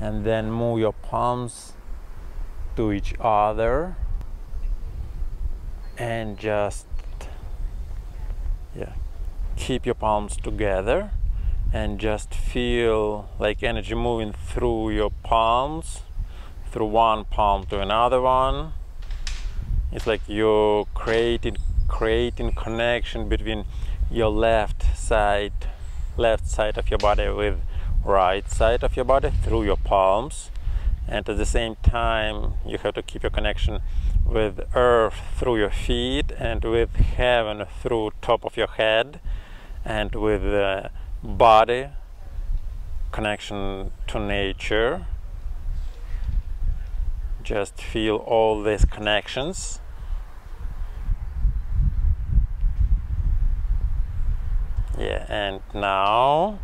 and then move your palms to each other and just yeah keep your palms together and just feel like energy moving through your palms through one palm to another one. It's like you're creating creating connection between your left side left side of your body with right side of your body through your palms. And at the same time you have to keep your connection with earth through your feet and with heaven through top of your head and with the body connection to nature. Just feel all these connections. Yeah and now